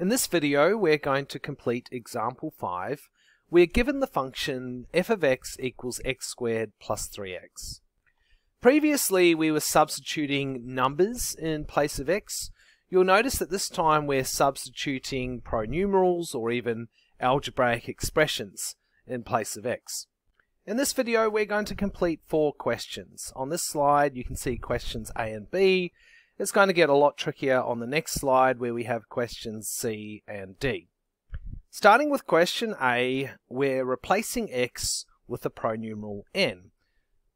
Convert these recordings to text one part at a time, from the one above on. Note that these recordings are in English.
In this video, we're going to complete example 5. We're given the function f of x equals x squared plus 3x. Previously, we were substituting numbers in place of x. You'll notice that this time we're substituting pronumerals or even algebraic expressions in place of x. In this video, we're going to complete four questions. On this slide, you can see questions A and B, it's going to get a lot trickier on the next slide where we have questions C and D. Starting with question A, we're replacing x with the pronumeral n.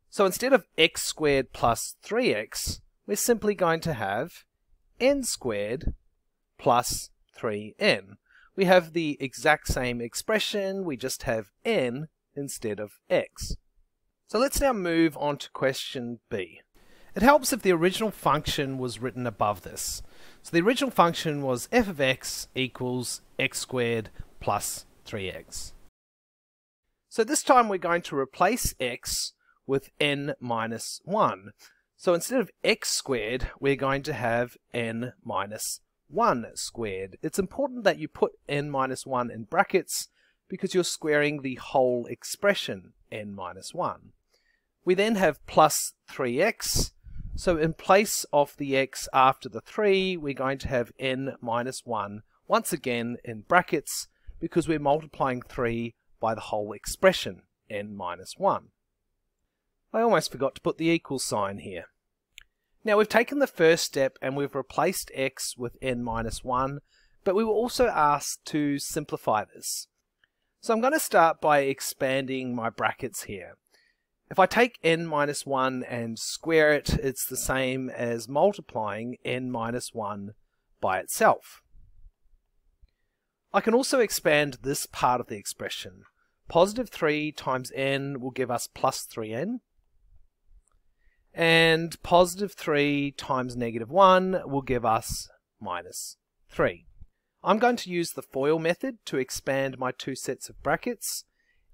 So instead of x squared plus 3x, we're simply going to have n squared plus 3n. We have the exact same expression, we just have n instead of x. So let's now move on to question B. It helps if the original function was written above this. So the original function was f of x equals x squared plus 3x. So this time we're going to replace x with n minus 1. So instead of x squared, we're going to have n minus 1 squared. It's important that you put n minus 1 in brackets because you're squaring the whole expression n minus 1. We then have plus 3x so in place of the x after the 3, we're going to have n minus 1, once again in brackets, because we're multiplying 3 by the whole expression, n minus 1. I almost forgot to put the equal sign here. Now we've taken the first step and we've replaced x with n minus 1, but we were also asked to simplify this. So I'm going to start by expanding my brackets here. If I take n minus 1 and square it, it's the same as multiplying n minus 1 by itself. I can also expand this part of the expression. Positive 3 times n will give us plus 3n. And positive 3 times negative 1 will give us minus 3. I'm going to use the FOIL method to expand my two sets of brackets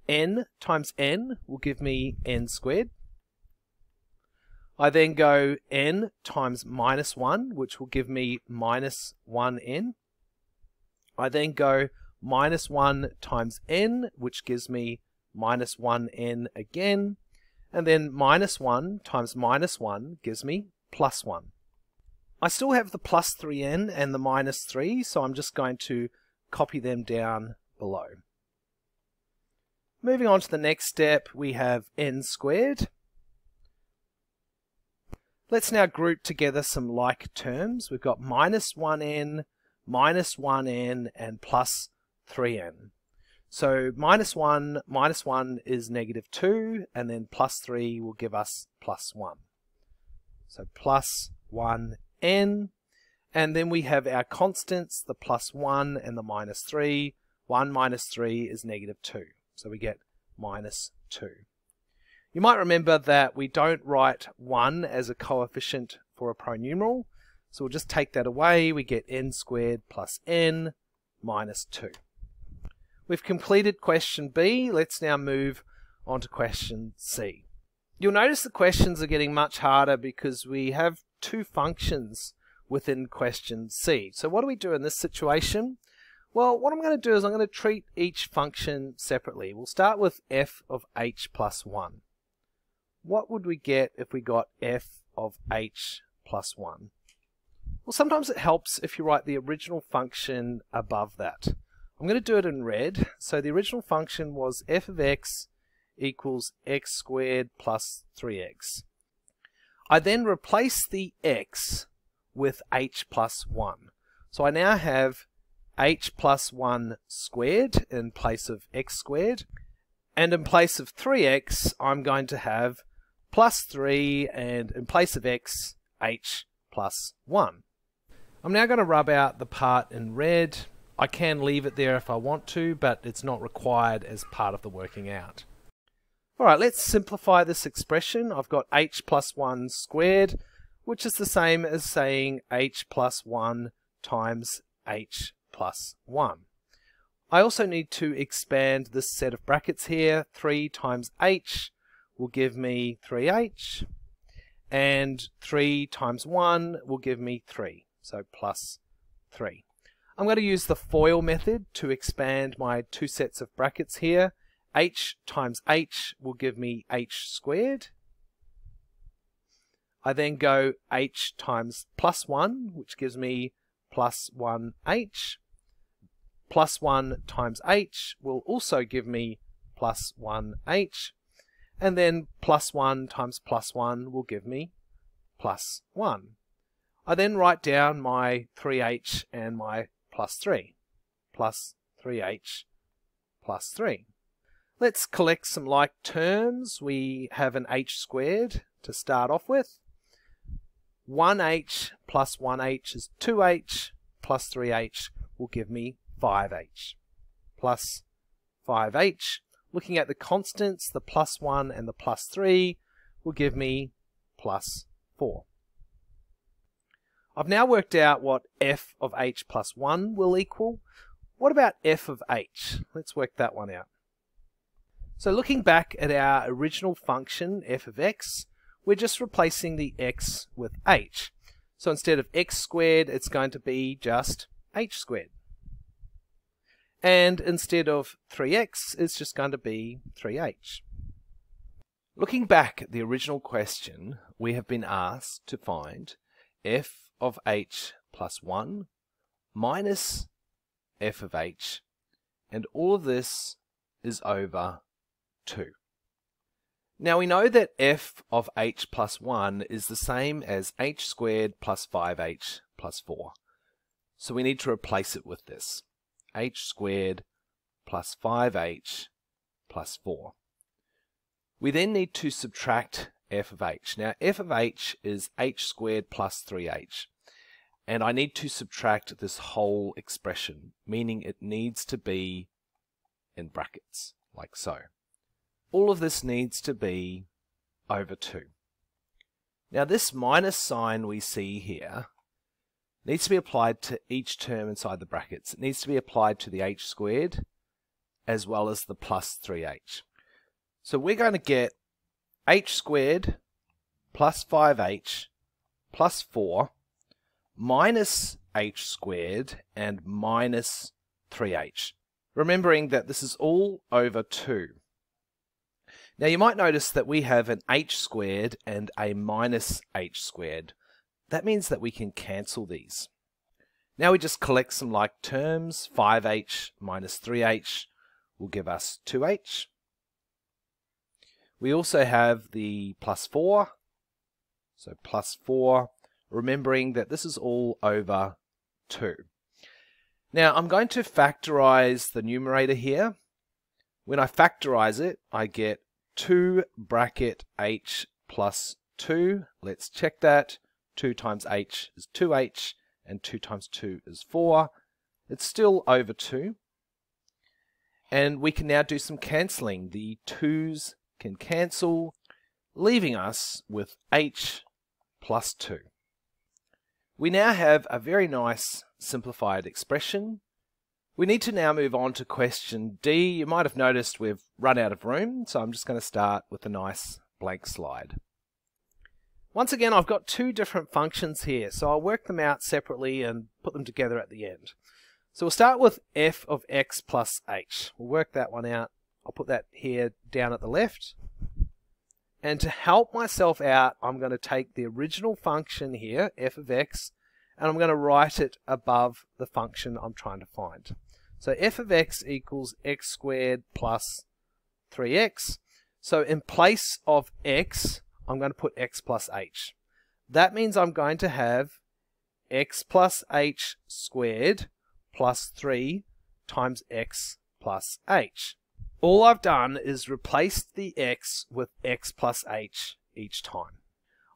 n times n will give me n squared. I then go n times minus 1, which will give me minus 1n. I then go minus 1 times n, which gives me minus 1n again. And then minus 1 times minus 1 gives me plus 1. I still have the plus 3n and the minus 3, so I'm just going to copy them down below. Moving on to the next step, we have n squared. Let's now group together some like terms. We've got minus 1n, minus 1n, and plus 3n. So minus 1, minus 1 is negative 2, and then plus 3 will give us plus 1. So plus 1n, and then we have our constants, the plus 1 and the minus 3. 1 minus 3 is negative 2. So we get minus 2. You might remember that we don't write 1 as a coefficient for a pronumeral, so we'll just take that away. We get n squared plus n minus 2. We've completed question B. Let's now move on to question C. You'll notice the questions are getting much harder because we have two functions within question C. So what do we do in this situation? Well, what I'm going to do is I'm going to treat each function separately. We'll start with f of h plus 1. What would we get if we got f of h plus 1? Well, sometimes it helps if you write the original function above that. I'm going to do it in red. So the original function was f of x equals x squared plus 3x. I then replace the x with h plus 1. So I now have h plus 1 squared in place of x squared. And in place of 3x, I'm going to have plus 3, and in place of x, h plus 1. I'm now going to rub out the part in red. I can leave it there if I want to, but it's not required as part of the working out. Alright, let's simplify this expression. I've got h plus 1 squared, which is the same as saying h plus 1 times h plus 1. I also need to expand this set of brackets here. 3 times h will give me 3h, and 3 times 1 will give me 3, so plus 3. I'm going to use the FOIL method to expand my two sets of brackets here. h times h will give me h squared. I then go h times plus 1, which gives me plus 1h. Plus 1 times h will also give me plus 1h. And then plus 1 times plus 1 will give me plus 1. I then write down my 3h and my plus 3, plus 3h plus 3. Let's collect some like terms. We have an h squared to start off with. 1h plus 1h is 2h plus 3h will give me 5h plus 5h. Looking at the constants, the plus 1 and the plus 3 will give me plus 4. I've now worked out what f of h plus 1 will equal. What about f of h? Let's work that one out. So looking back at our original function f of x, we're just replacing the x with h. So instead of x squared, it's going to be just h squared. And instead of 3x, it's just going to be 3h. Looking back at the original question, we have been asked to find f of h plus 1 minus f of h, and all of this is over 2. Now we know that f of h plus 1 is the same as h squared plus 5h plus 4. So we need to replace it with this. H squared plus 5h plus 4. We then need to subtract f of h. Now f of h is h squared plus 3h. And I need to subtract this whole expression, meaning it needs to be in brackets, like so. All of this needs to be over 2. Now this minus sign we see here needs to be applied to each term inside the brackets. It needs to be applied to the h squared as well as the plus 3h. So we're going to get h squared plus 5h plus 4 minus h squared and minus 3h. Remembering that this is all over 2. Now you might notice that we have an h squared and a minus h squared. That means that we can cancel these. Now we just collect some like terms. 5h minus 3h will give us 2h. We also have the plus 4. So plus 4, remembering that this is all over 2. Now I'm going to factorize the numerator here. When I factorize it, I get 2 bracket h plus 2. Let's check that. 2 times h is 2h, and 2 times 2 is 4. It's still over 2. And we can now do some cancelling. The 2's can cancel, leaving us with h plus 2. We now have a very nice simplified expression. We need to now move on to question D. You might have noticed we've run out of room, so I'm just going to start with a nice blank slide. Once again, I've got two different functions here, so I'll work them out separately and put them together at the end. So we'll start with f of x plus h. We'll work that one out. I'll put that here down at the left. And to help myself out, I'm going to take the original function here, f of x, and I'm going to write it above the function I'm trying to find. So f of x equals x squared plus 3x. So in place of x, I'm going to put x plus h. That means I'm going to have x plus h squared plus 3 times x plus h. All I've done is replaced the x with x plus h each time.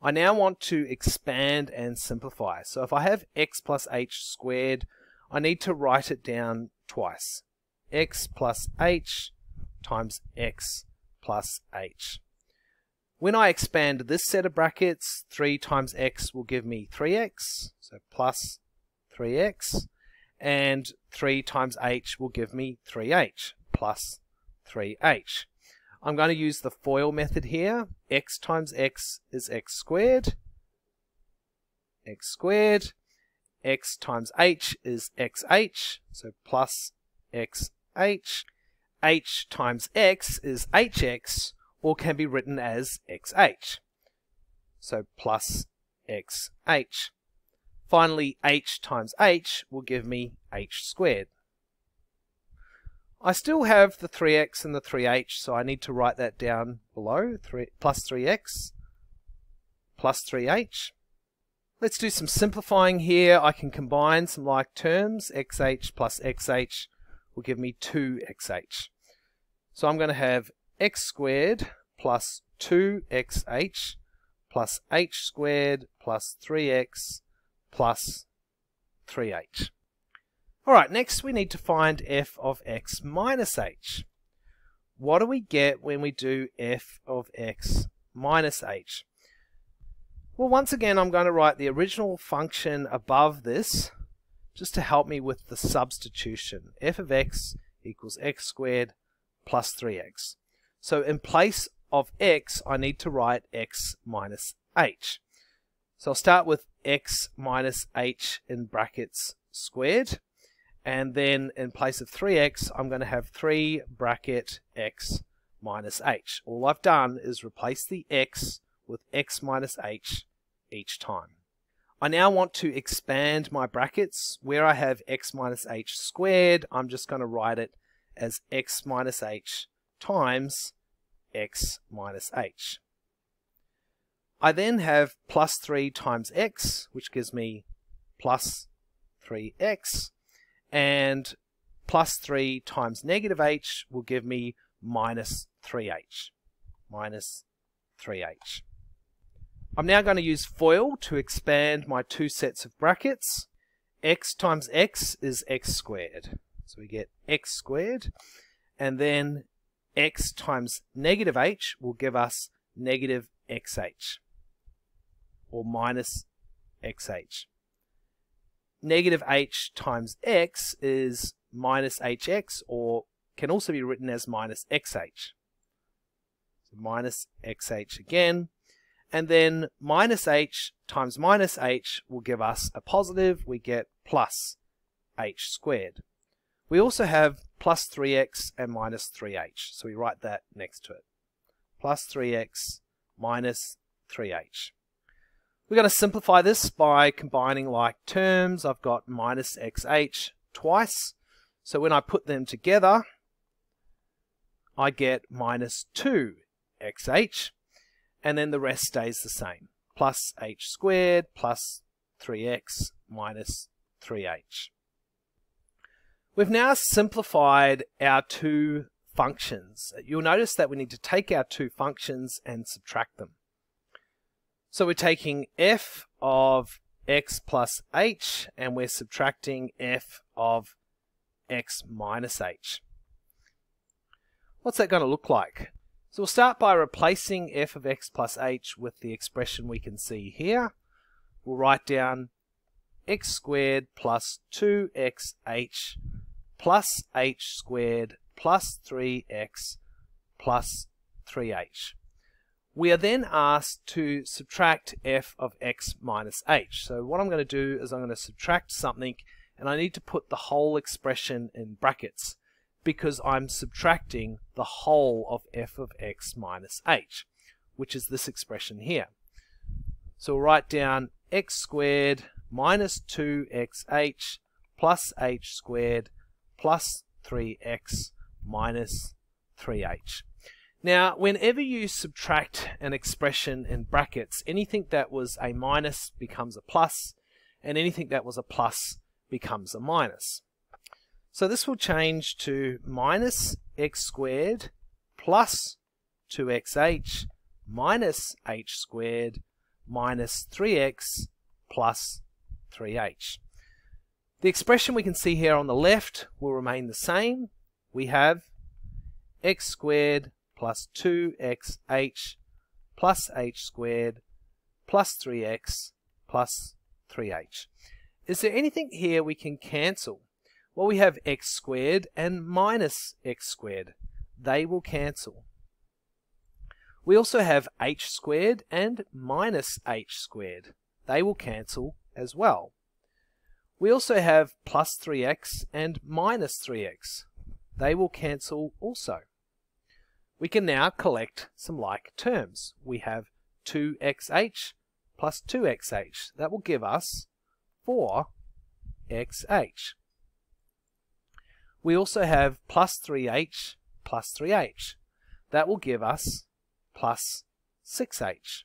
I now want to expand and simplify. So if I have x plus h squared, I need to write it down twice. x plus h times x plus h. When I expand this set of brackets, 3 times x will give me 3x, so plus 3x, and 3 times h will give me 3h, plus 3h. I'm going to use the FOIL method here. x times x is x squared. x squared. x times h is xh, so plus xh. h times x is hx, or can be written as xh. So plus xh. Finally, h times h will give me h squared. I still have the 3x and the 3h, so I need to write that down below, 3, plus 3x plus 3h. Let's do some simplifying here. I can combine some like terms. xh plus xh will give me 2xh. So I'm going to have x squared plus 2xh plus h squared plus 3x plus 3h. Alright, next we need to find f of x minus h. What do we get when we do f of x minus h? Well, once again, I'm going to write the original function above this just to help me with the substitution. f of x equals x squared plus 3x. So in place of x, I need to write x minus h. So I'll start with x minus h in brackets squared and then in place of 3x I'm going to have 3 bracket x minus h. All I've done is replace the x with x minus h each time. I now want to expand my brackets. Where I have x minus h squared, I'm just going to write it as x minus h times x minus h. I then have plus 3 times x, which gives me plus 3x and plus 3 times negative h will give me minus 3h. Minus 3h. I'm now going to use FOIL to expand my two sets of brackets. x times x is x squared. So we get x squared. And then x times negative h will give us negative xh. Or minus xh negative h times x is minus hx, or can also be written as minus xh. So minus xh again. And then minus h times minus h will give us a positive. We get plus h squared. We also have plus 3x and minus 3h. So we write that next to it. Plus 3x minus 3h. We're going to simplify this by combining like terms. I've got minus xh twice. So when I put them together, I get minus 2xh, and then the rest stays the same. Plus h squared plus 3x minus 3h. We've now simplified our two functions. You'll notice that we need to take our two functions and subtract them. So we're taking f of x plus h and we're subtracting f of x minus h. What's that going to look like? So we'll start by replacing f of x plus h with the expression we can see here. We'll write down x squared plus 2xh plus h squared plus 3x plus 3h. We are then asked to subtract f of x minus h. So what I'm going to do is I'm going to subtract something and I need to put the whole expression in brackets because I'm subtracting the whole of f of x minus h, which is this expression here. So we'll write down x squared minus 2xh plus h squared plus 3x minus 3h. Now, whenever you subtract an expression in brackets, anything that was a minus becomes a plus, and anything that was a plus becomes a minus. So this will change to minus x squared plus 2xh minus h squared minus 3x plus 3h. The expression we can see here on the left will remain the same. We have x squared plus 2xh plus h squared plus 3x plus 3h. Is there anything here we can cancel? Well, we have x squared and minus x squared. They will cancel. We also have h squared and minus h squared. They will cancel as well. We also have plus 3x and minus 3x. They will cancel also. We can now collect some like terms. We have 2xh plus 2xh. That will give us 4xh. We also have plus 3h plus 3h. That will give us plus 6h.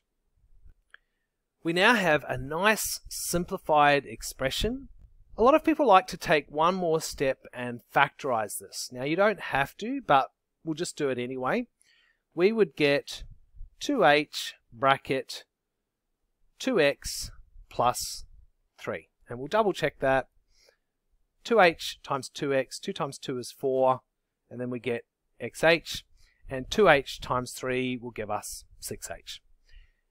We now have a nice simplified expression. A lot of people like to take one more step and factorize this. Now you don't have to, but we'll just do it anyway. We would get 2h bracket 2x plus 3. And we'll double check that. 2h times 2x, 2 times 2 is 4, and then we get xh, and 2h times 3 will give us 6h.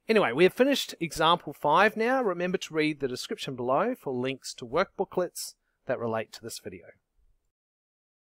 Anyway, we have finished example 5 now. Remember to read the description below for links to workbooklets that relate to this video.